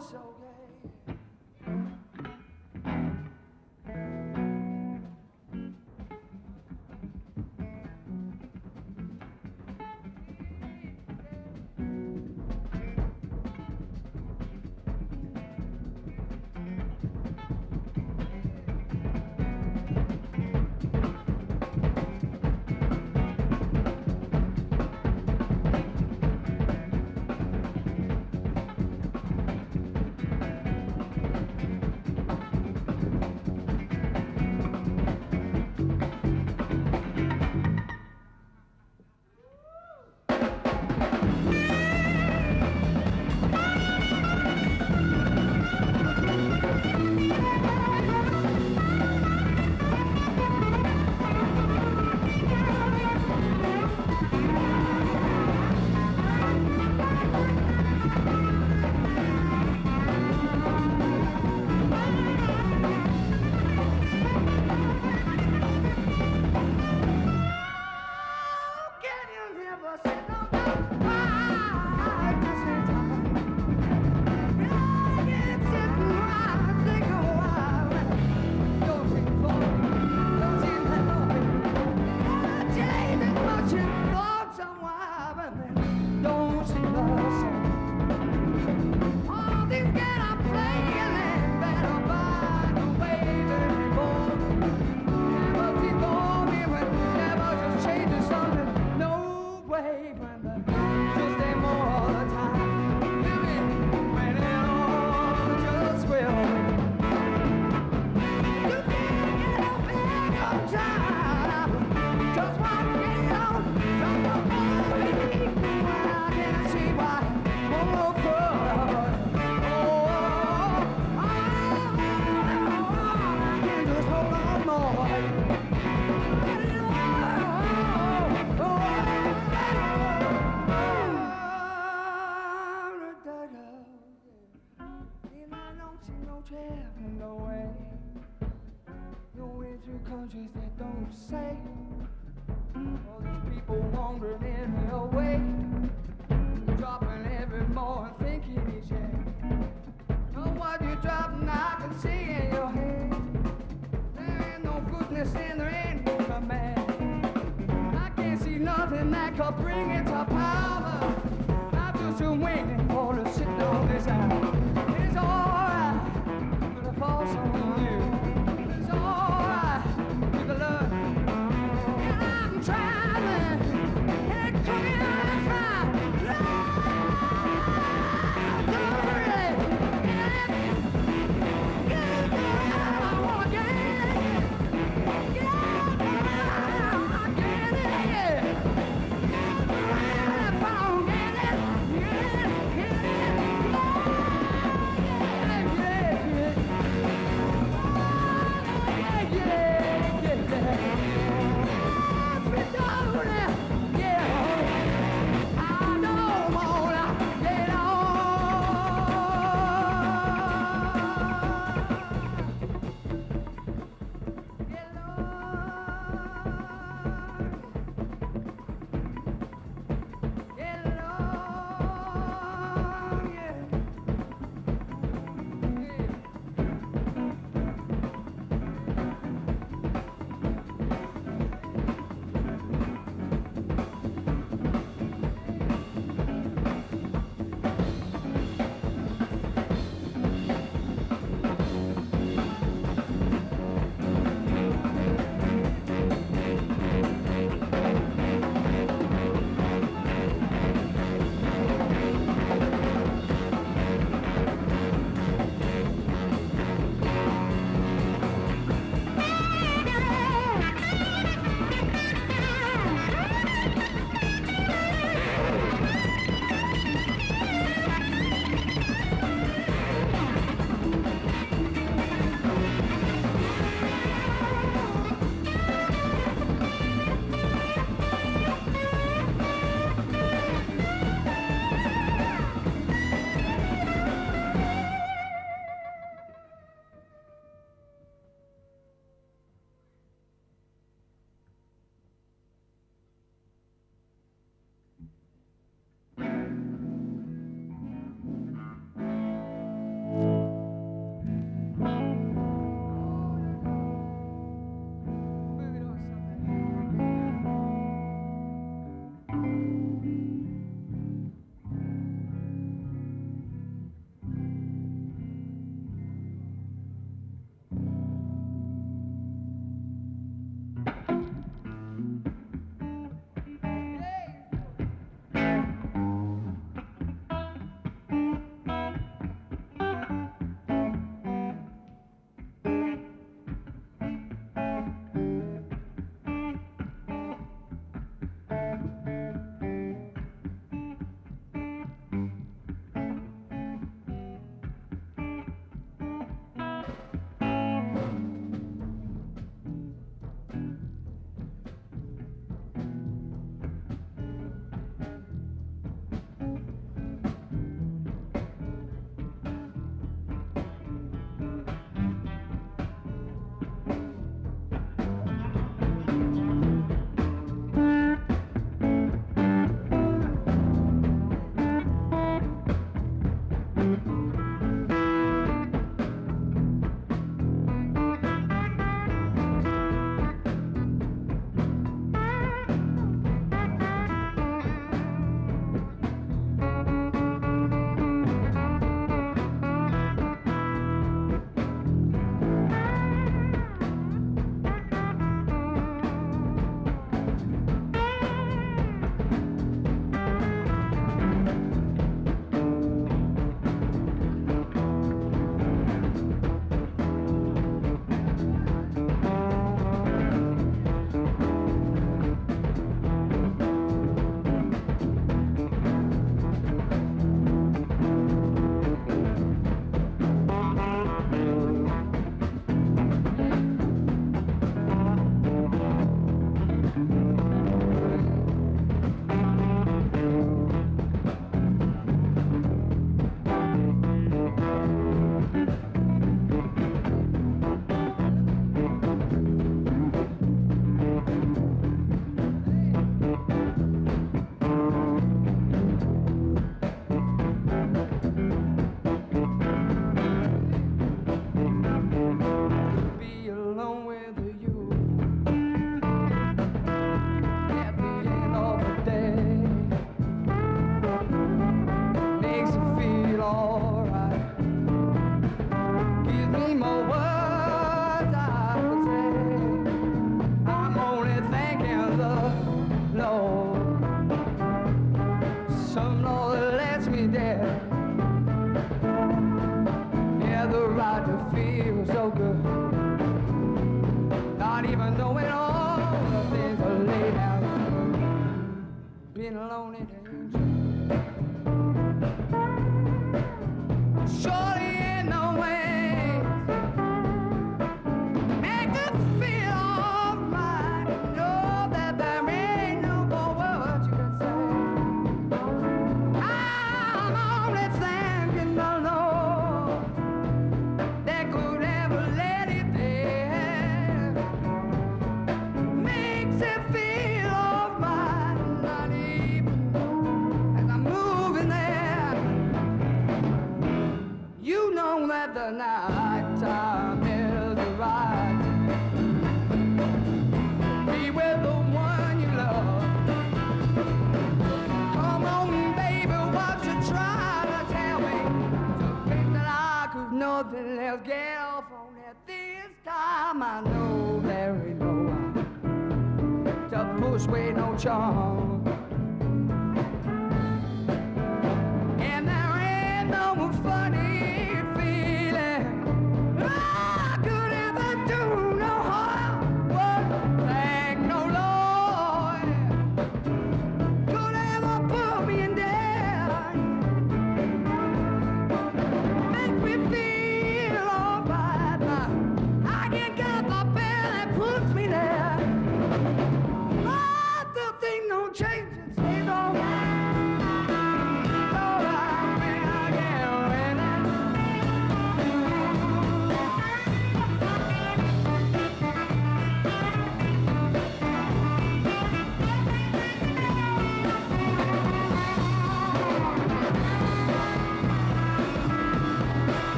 so and. Bring it alone it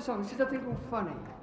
softer song. This is a thing called Funny.